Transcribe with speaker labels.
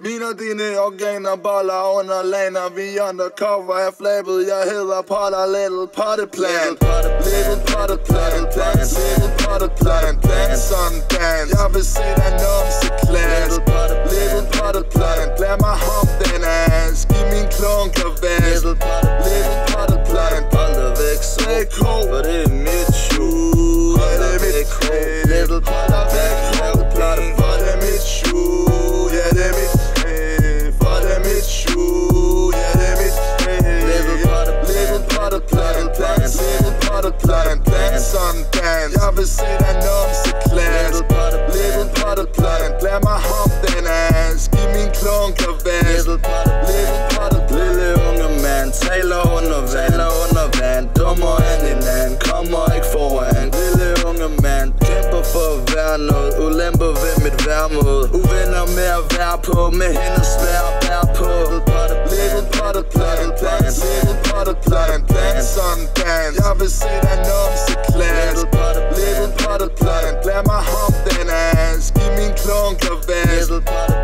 Speaker 1: Mine dine organer boller under laner Vi undercover er flabet Jeg hedder Potter Little Potteplan Little Potteplan Little Potteplan Sådan Jeg vil se dig numse klass Little Potteplan Lad mig hoppe den ass Giv min klunk og vask Little Potteplan
Speaker 2: Hold dig væk så
Speaker 1: Væk ho
Speaker 2: For det er mit shoe
Speaker 1: det er mit
Speaker 2: Little
Speaker 1: Potter væk ho Dig numse klass
Speaker 2: Little Potteplan.
Speaker 1: Little Potteplan Lad mig hoppe den ass Giv min og vask
Speaker 2: Little Potteplan.
Speaker 1: Little Potteplan
Speaker 2: Lille unge mand taler under vand Taler under vand Dummer end en and Kommer ikke foran Lille unge mand Kæmper for at være noget Ulemper ved mit værmod Uvenner med at være på Med hænder svær at bære på
Speaker 1: Little Potteplan Little Potteplan Sådan Jeg vil se dig numse klass
Speaker 2: Little
Speaker 1: little